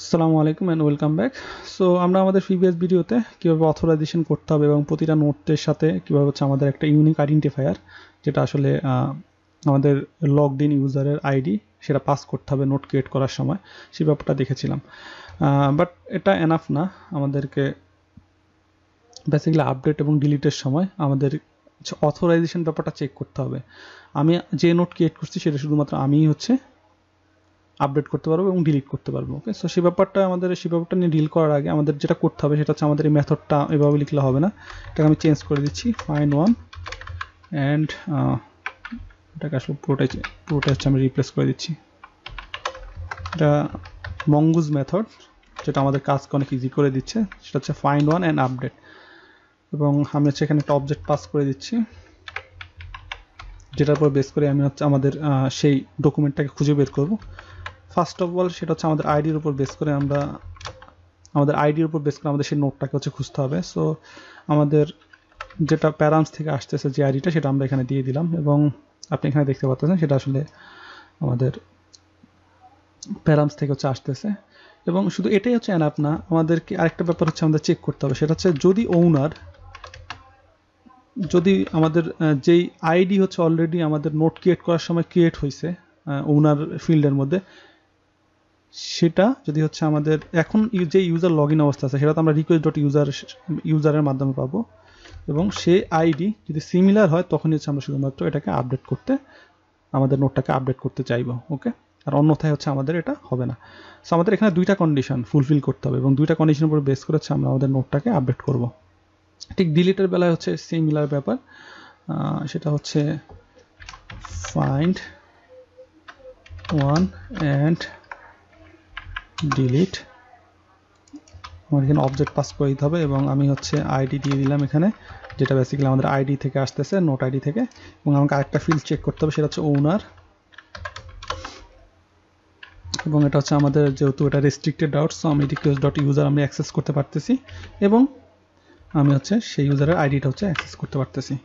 আসসালামু আলাইকুম and welcome back so আমরা আমাদের প্রিভিয়াস ভিডিওতে কীভাবে অথরাইজেশন করতে হবে এবং প্রতিটা নোটের সাথে কীভাবে হচ্ছে আমাদের একটা ইউনিক আইডেন্টিফায়ার যেটা আসলে আমাদের লগড ইন ইউজারের আইডি সেটা পাস করতে হবে নোট ক্রিয়েট করার সময়, সেই ব্যাপারটা দেখেছিলাম। বাট এটা এনাফ না। আমাদেরকে বেসিক্যালি আপডেট এবং ডিলিটের সময় আমাদের অথরাইজেশন ব্যাপারটা চেক করতে হবে। আমি যে নোট ক্রিয়েট করছি, সেটা শুধুমাত্র আমিই হচ্ছে আপডেট করতে পারব এবং ডিলিট করতে পারব ওকে সো সেই ব্যাপারটা আমাদের, সেই ব্যাপারটা নিয়ে ডিল করার আগে আমাদের যেটা করতে হবে সেটা হচ্ছে আমাদের এই মেথডটা এভাবে লিখলে হবে না। এটাকে আমি চেঞ্জ করে দিচ্ছি ফাইন ওয়ান অ্যান্ড এটাকে আসলে পুরোটাই পুরোটাই হচ্ছে আমি রিপ্লেস করে দিচ্ছি। এটা মঙ্গুজ মেথড যেটা আমাদের কাজকে অনেক ইজি করে দিচ্ছে, সেটা হচ্ছে ফাইন্ড ওয়ান অ্যান্ড আপডেট এবং আমি হচ্ছে এখানে একটা অবজেক্ট পাস করে দিচ্ছি, যেটার উপর বেস করে আমি হচ্ছে আমাদের সেই ডকুমেন্টটাকে খুঁজে বের করব। ফার্স্ট অফ অল সেটা হচ্ছে আমাদের আইডির উপর বেস করে আমরা, আমাদের আইডির উপর বেস করে আমাদের সেই নোটটাকে হচ্ছে খুঁজতে হবে। সো আমাদের যেটা প্যারামস থেকে আসতেছে যে আইডিটা সেটা আমরা এখানে দিয়ে দিলাম এবং আপনি এখানে দেখতে পাচ্ছেন সেটা আসলে আমাদের প্যারামস থেকে হচ্ছে আসতেছে। এবং শুধু এটাই হচ্ছে অ্যানাপ না, আমাদেরকে আরেকটা ব্যাপার হচ্ছে আমাদের চেক করতে হবে। সেটা হচ্ছে যদি ওনার যদি আমাদের যেই আইডি হচ্ছে অলরেডি আমাদের নোট ক্রিয়েট করার সময় ক্রিয়েট হয়েছে ওনার ফিল্ডের মধ্যে সেটা যদি হচ্ছে আমাদের, এখন যে ইউজার লগ ইন অবস্থা আছে, সেটা তো আমরা রিকোয়েস্ট ডট ইউজার ইউজারের মাধ্যমে পাবো। এবং সে আইডি যদি সিমিলার হয়, তখনই হচ্ছে আমরা শুধুমাত্র এটাকে আপডেট করতে, আমাদের নোটটাকে আপডেট করতে চাইব ওকে আর অন্যথায় হচ্ছে আমাদের এটা হবে না। সো আমাদের এখানে দুইটা কন্ডিশন ফুলফিল করতে হবে, এবং দুইটা কন্ডিশনের উপর বেস করে হচ্ছে আমরা আমাদের নোটটাকে আপডেট করব। ঠিক ডিলিটের বেলায় হচ্ছে সিমিলার ব্যাপার সেটা হচ্ছে ফাইন্ড ওয়ান অ্যান্ড ডিলিট আমার এখানে অবজেক্ট পাস করে দিতে হবে এবং আমি হচ্ছে আইডি দিয়ে দিলাম এখানে, যেটা বেসিক্যালি আমাদের আইডি থেকে আসতেছে নোট আইডি থেকে। এবং আমাকে আরেকটা ফিল্ড চেক করতে হবে, সেটা হচ্ছে ওনার এবং এটা হচ্ছে আমাদের যেহেতু এটা রেস্ট্রিক্টেড ডাউট সো আমি রিকোয়েস্ট ডট ইউজার আমি অ্যাক্সেস করতে পারতেছি। এবং আমি হচ্ছে সেই ইউজারের আইডিটা হচ্ছে অ্যাক্সেস করতে পারতেছি।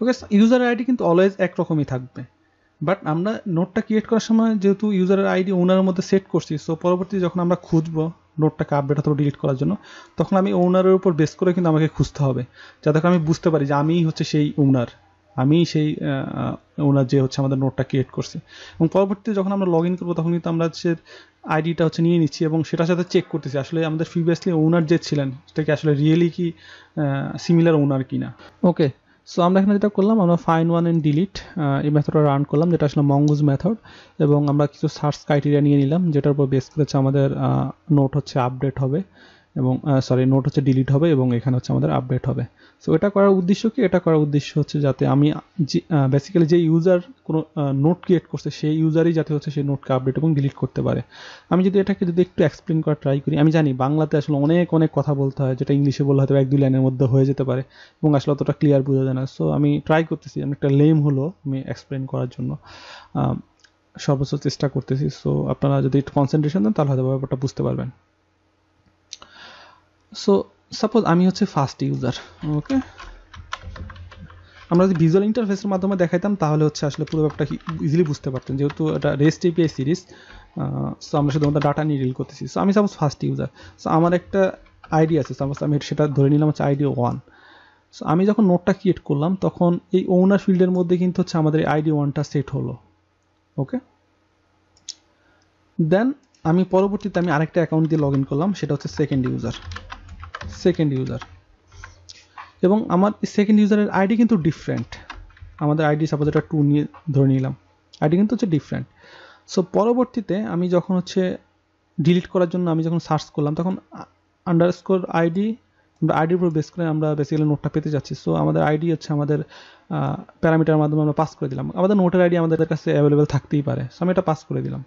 ওকে ইউজারের আইডি কিন্তু অলওয়েজ একরকমই থাকবে। বাট আমরা নোটটা ক্রিয়েট করার সময় যেহেতু ইউজারের আইডি ওনারের মধ্যে সেট করছি সো পরবর্তী যখন আমরা খুঁজবো নোটটাকে আপডেট অথবা ডিলিট করার জন্য, তখন আমি ওনারের উপর বেস করে কিন্তু আমাকে খুঁজতে হবে। যাতে আমি বুঝতে পারি যে আমিই হচ্ছে সেই ওনার আমি সেই ওনার যে হচ্ছে আমাদের নোটটা ক্রিয়েট করছি। এবং পরবর্তীতে যখন আমরা লগ ইন করব, তখন কিন্তু আমরা হচ্ছে আইডিটা হচ্ছে নিয়ে নিচ্ছি এবং সেটার সাথে চেক করতেছি, আসলে আমাদের প্রিভিয়াসলি ওনার যে ছিলেন, সেটা কি আসলে রিয়েলি কি সিমিলার ওনার কিনা। ওকে সো আমরা এখানে যেটা করলাম, আমরা ফাইন ওয়ান এন্ড ডিলিট এই মেথডটা রান করলাম, যেটা আসলে মঙ্গুজ মেথড এবং আমরা কিছু সার্চ ক্রাইটেরিয়া নিয়ে নিলাম, যেটার উপর বেস করেছে আমাদের নোট হচ্ছে আপডেট হবে, এবং সরি নোট হচ্ছে ডিলিট হবে, এবং এখানে হচ্ছে আমাদের আপডেট হবে। সো এটা করার উদ্দেশ্য কি? এটা করার উদ্দেশ্য হচ্ছে যাতে আমি বেসিক্যালি যে ইউজার কোনো নোট ক্রিয়েট করছে, সেই ইউজারই যাতে হচ্ছে সেই নোটকে আপডেট এবং ডিলিট করতে পারে। আমি যদি এটাকে যদি একটু এক্সপ্লেন করা ট্রাই করি, আমি জানি বাংলাতে আসলে অনেক অনেক কথা বলতে হয়, যেটা ইংলিশে বললে হয়তো এক দুই লাইনের মধ্যে হয়ে যেতে পারে এবং আসলে অতটা ক্লিয়ার বোঝা যায় না। সো আমি ট্রাই করতেছি, আমি একটা লেম হলো আমি এক্সপ্লেন করার জন্য। সর্বোচ্চ চেষ্টা করতেছি। সো আপনারা যদি একটু কনসেন্ট্রেশন দেন, তাহলে হয়তো ব্যাপারটা বুঝতে পারবেন। সো সাপোজ আমি হচ্ছে ফার্স্ট ইউজার ওকে আমরা যদি ভিজুয়াল ইন্টারফেসের মাধ্যমে দেখাইতাম, তাহলে হচ্ছে আসলে পুরো ব্যাপারটা ইজিলি বুঝতে পারতেন, যেহেতু এটা রেস্ট এপিআই সিরিজ সো আমরা শুধুমাত্র ডাটা নিয়ে ডিল করতেছি। সো আমি সাপোজ ফার্স্ট ইউজার সো আমার একটা আইডি আছে সাপোজ আমি সেটা ধরে নিলাম হচ্ছে আইডি ওয়ান সো আমি যখন নোটটা ক্রিয়েট করলাম, তখন এই ওনার ফিল্ডের মধ্যে কিন্তু হচ্ছে আমাদের এই আইডি ওয়ানটা সেট হলো ওকে দেন আমি পরবর্তীতে আমি আরেকটা অ্যাকাউন্ট দিয়ে লগ ইন করলাম, সেটা হচ্ছে সেকেন্ড ইউজার সেকেন্ড ইউজার এবং আমার সেকেন্ড ইউজারের আইডি কিন্তু ডিফারেন্ট আমাদের আইডি সাপোজ এটা টু নিয়ে ধরে নিলাম। আইডি কিন্তু হচ্ছে ডিফারেন্ট সো পরবর্তীতে আমি যখন হচ্ছে ডিলিট করার জন্য আমি যখন সার্চ করলাম, তখন আন্ডার স্কোর আইডি আমরা আইডির উপর বেস করে আমরা বেসিক্যালি নোটটা পেতে যাচ্ছি। সো আমাদের আইডি হচ্ছে আমাদের প্যারামিটার মাধ্যমে আমরা পাস করে দিলাম। আমাদের নোটের আইডি আমাদের কাছে অ্যাভেলেবেল থাকতেই পারে। সো আমি এটা পাস করে দিলাম।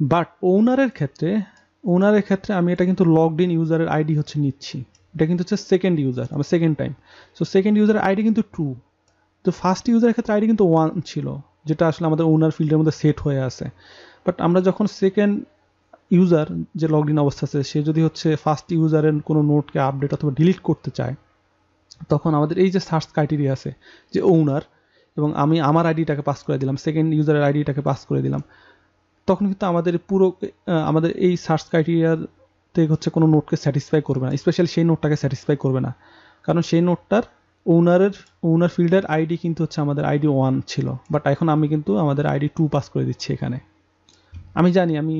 বাট ওনারের ক্ষেত্রে ওনারের ক্ষেত্রে আমি এটা কিন্তু লগড ইন ইউজারের আইডি হচ্ছে নিচ্ছি। এটা কিন্তু হচ্ছে সেকেন্ড ইউজার আমার সেকেন্ড টাইম সো সেকেন্ড ইউজারের আইডি কিন্তু টু তো ফার্স্ট ইউজারের ক্ষেত্রে আইডি কিন্তু ওয়ান ছিল, যেটা আসলে আমাদের ওনার ফিল্ডের মধ্যে সেট হয়ে আছে। বাট আমরা যখন সেকেন্ড ইউজার যে লগ ইন অবস্থা আছে, সে যদি হচ্ছে ফার্স্ট ইউজারের কোনো নোটকে আপডেট অথবা ডিলিট করতে চায়, তখন আমাদের এই যে সার্চ ক্রাইটেরিয়া আছে, যে ওনার এবং আমি আমার আইডিটাকে পাস করে দিলাম সেকেন্ড ইউজারের আইডিটাকে পাস করে দিলাম তখন কিন্তু আমাদের পুরো আমাদের এই সার্চ ক্রাইটেরিয়াতে হচ্ছে কোনো নোটকে স্যাটিসফাই করবে না। স্পেশালি সেই নোটটাকে স্যাটিসফাই করবে না। কারণ সেই নোটটার ওনারের ওনার ফিল্ডের আইডি কিন্তু হচ্ছে আমাদের আইডি ওয়ান ছিল। বাট এখন আমি কিন্তু আমাদের আইডি টু পাস করে দিচ্ছি এখানে। আমি জানি, আমি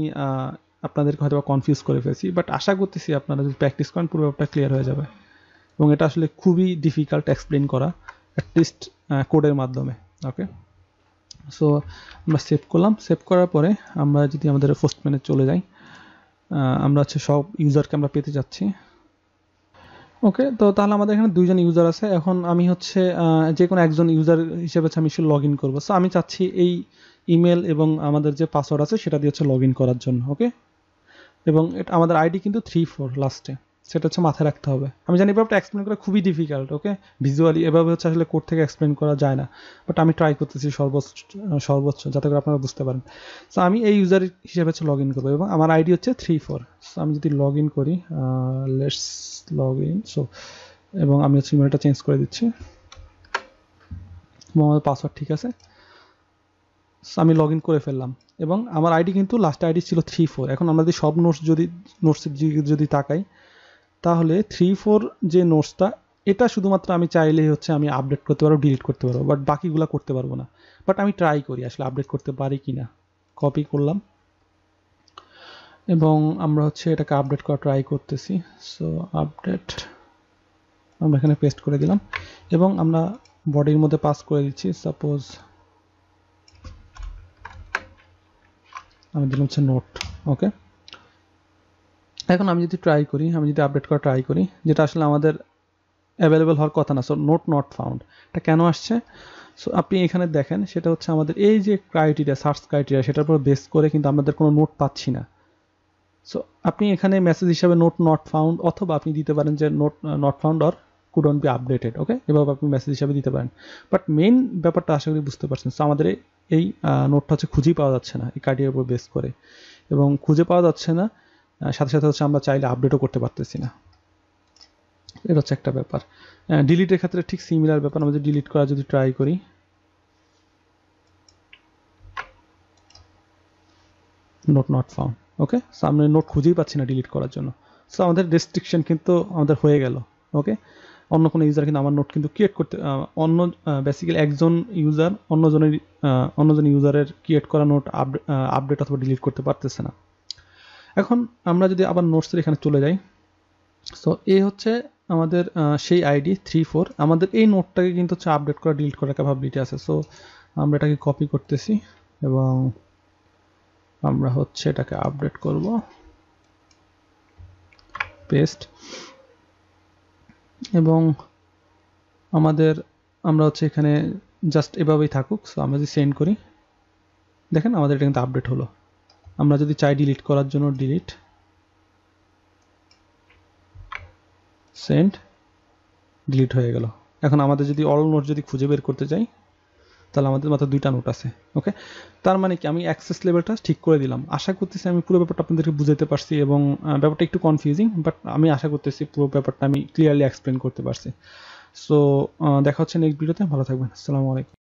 আপনাদেরকে হয়তো কনফিউজ করে ফেলছি বাট আশা করতেছি আপনারা যদি প্র্যাকটিস করেন, পুরো ব্যাপারটা ক্লিয়ার হয়ে যাবে। এবং এটা আসলে খুবই ডিফিকাল্ট এক্সপ্লেন করা অ্যাটলিস্ট কোডের মাধ্যমে ওকে সো আমরা সেভ করলাম। সেভ করার পরে আমরা যদি আমাদের ফার্স্ট মেনে চলে যাই আমরা হচ্ছে সব ইউজারকে আমরা পেতে যাচ্ছি। ওকে তো তাহলে আমাদের এখানে দুইজন ইউজার আছে। এখন আমি হচ্ছে যে কোনো একজন ইউজার হিসেবে আমি লগ ইন করব। সো আমি চাচ্ছি এই ইমেল এবং আমাদের যে পাসওয়ার্ড আছে, সেটা দিয়ে হচ্ছে লগ ইন করার জন্য। ওকে এবং আমাদের আইডি কিন্তু থ্রি ফোর লাস্টে সেটা হচ্ছে মাথায় রাখতে হবে। আমি জানি ব্যাপারটা এক্সপ্লেন করা খুবই ডিফিকাল্ট ওকে ভিজুয়ালি এভাবে হচ্ছে আসলে কোড থেকে এক্সপ্লেন করা যায় না। বাট আমি ট্রাই করতেছি সর্বোচ্চ সর্বোচ্চ যাতে করে আপনারা বুঝতে পারেন। সো আমি এই ইউজার হিসেবে হচ্ছে লগ ইন করব এবং আমার আইডি হচ্ছে থ্রি ফোর সো আমি যদি লগ ইন করি লেটস লগ ইন সো এবং আমি হচ্ছে ইমেলটা চেঞ্জ করে দিচ্ছি। আমার পাসওয়ার্ড ঠিক আছে। So, আমি লগ ইন করে ফেললাম। এবং আমার আইডি কিন্তু লাস্ট আইডি ছিল থ্রি ফোর এখন আমরা যদি সব নোটস যদি নোটসের যদি তাকাই তাহলে থ্রি ফোর যে নোটসটা এটা শুধুমাত্র আমি চাইলেই হচ্ছে আমি আপডেট করতে পারব ডিলিট করতে পারব বাট বাকিগুলো করতে পারব না। বাট আমি ট্রাই করি আসলে আপডেট করতে পারি কি না কপি করলাম। এবং আমরা হচ্ছে এটাকে আপডেট করা ট্রাই করতেছি। সো আপডেট আমরা এখানে পেস্ট করে দিলাম। এবং আমরা বডির মধ্যে পাস করে দিচ্ছি। সাপোজ আমি দিলাম হচ্ছে নোট ওকে এখন আমি যদি ট্রাই করি, আমি যদি আপডেট করা ট্রাই করি, যেটা আসলে আমাদের অ্যাভেলেবেল হওয়ার কথা না সো নোট নট ফাউন্ড এটা কেন আসছে? সো আপনি এখানে দেখেন, সেটা হচ্ছে আমাদের এই যে ক্রাইটেরিয়া সার্চ ক্রাইটেরিয়া সেটার উপর বেস করে কিন্তু আমাদের কোনো নোট পাচ্ছি না। সো আপনি এখানে মেসেজ হিসাবে নোট নট ফাউন্ড অথবা আপনি দিতে পারেন যে note not found or couldn't be updated okay এভাবে আপনি মেসেজ হিসাবে দিতে পারেন। বাট মেইন ব্যাপারটা আশা করি বুঝতে পারছেন। সো আমাদের এই- নোটটা হচ্ছে খুঁজেই পাওয়া যাচ্ছে না, এই ক্রাইটেরিয়ার উপর বেস করে। এবং খুঁজে পাওয়া যাচ্ছে না সাথে সাথে হচ্ছে আমরা চাইলে আপডেটও করতে পারতেছি না। এটা হচ্ছে একটা ব্যাপার। ডিলিটের ক্ষেত্রে ঠিক সিমিলার ব্যাপার, আমরা যদি ডিলিট করা যদি ট্রাই করি। Note not found okay so আমরা নোট খুঁজেই পাচ্ছি না ডিলিট করার জন্য। সো আমাদের রেস্ট্রিকশন কিন্তু আমাদের হয়ে গেল ওকে অন্য কোনো ইউজার কিন্তু আমার নোট কিন্তু ক্রিয়েট করতে অন্য বেসিক্যালি একজন ইউজার অন্যজনের অন্যজন ইউজারের ক্রিয়েট করা নোট আপডেট অথবা ডিলিট করতে পারতেছে না। এখন আমরা যদি আবার নোটসের এখানে চলে যাই। সো এ হচ্ছে আমাদের সেই আইডি থ্রি ফোর আমাদের এই নোটটাকে কিন্তু হচ্ছে আপডেট করা ডিলিট করার ক্যাপাবিলিটি আছে। সো আমরা এটাকে কপি করতেছি এবং আমরা হচ্ছে এটাকে আপডেট করব। পেস্ট এবং আমাদের, আমরা হচ্ছে এখানে জাস্ট এভাবেই থাকুক। সো আমরা যদি সেন্ড করি, দেখেন আমাদের এটা কিন্তু আপডেট হলো। আমরা যদি চাই ডিলিট করার জন্য ডিলিট সেন্ড ডিলিট হয়ে গেল। এখন আমাদের যদি অল নোট যদি খুঁজে বের করতে চাই, তাহলে আমাদের মাত্র দুইটা নোট আছে ওকে তার মানে কি, আমি অ্যাক্সেস লেভেলটা ঠিক করে দিলাম। আশা করতেছি আমি পুরো ব্যাপারটা আপনাদেরকে বুঝাতে পারছি এবং ব্যাপারটা একটু কনফিউজিং বাট আমি আশা করতেছি পুরো ব্যাপারটা আমি ক্লিয়ারলি এক্সপ্লেন করতে পারছি। সো দেখা হচ্ছে নেক্সট ভিডিওতে ভালো থাকবেন। আসসালামু আলাইকুম।